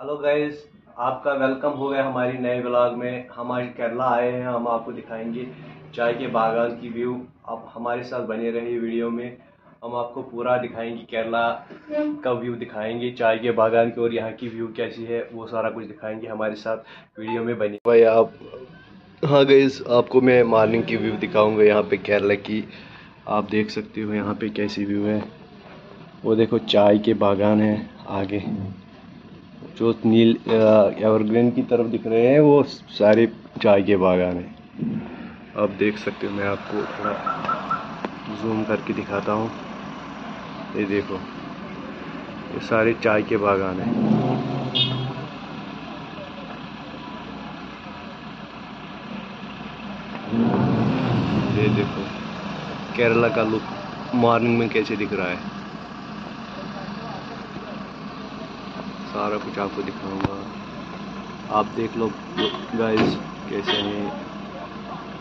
Hello guys आपका welcome हो गया हमारी नए ब्लॉग में। हम आज केरला आए हैं, हम आपको दिखाएँगे चाय के बागान की व्यू आप हमारे साथ बने रहिए वीडियो में। हम आपको पूरा दिखाएँगे केरला का व्यू दिखाएँगे, चाय के बागान की और यहाँ की व्यू कैसी है, वो सारा कुछ दिखाएँगे हमारे साथ वीडियो में बनी। भाई आप हाँ गाइस आपको मैं मॉर्निंग की व्यू दिखाऊँगा यहाँ पे केरला की। आप देख सकते हो यहाँ पे कैसी व्यू है। वो देखो चाय के बागान है आगे। जो नील एवरग्रीन की तरफ़ दिख रहे हैं, वो सारे चाय के बागान हैं। आप देख सकते हो, मैं आपको थोड़ा जूम करके दिखाता हूँ। ये देखो, ये सारे चाय के बागान हैं। ये देखो, केरला का लुक मॉर्निंग में कैसे दिख रहा है। सारा कुछ आपको दिखाऊँगा। आप देख लो गाइस कैसे हैं।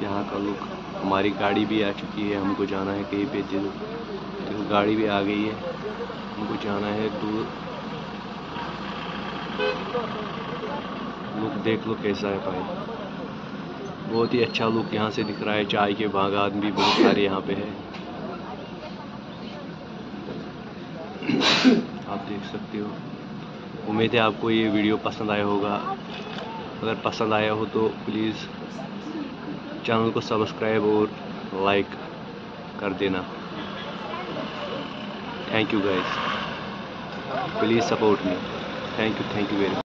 यहाँ का लुक हमारी गाड़ी भी आ चुकी है। हमको जाना है कहीं पे दिल तो गाड़ी भी आ गई है। हमको जाना है दूर। लुक देख लो कैसा है भाई। बहुत ही अच्छा लुक यहाँ से दिख रहा है। चाय के बागान भी बहुत सारे यहाँ पे है। आप देख सकते हो। उम्मीद है आपको ये वीडियो पसंद आया होगा। अगर पसंद आया हो तो प्लीज़ चैनल को सब्सक्राइब और लाइक कर देना। Thank you guys please support me thank you thank you very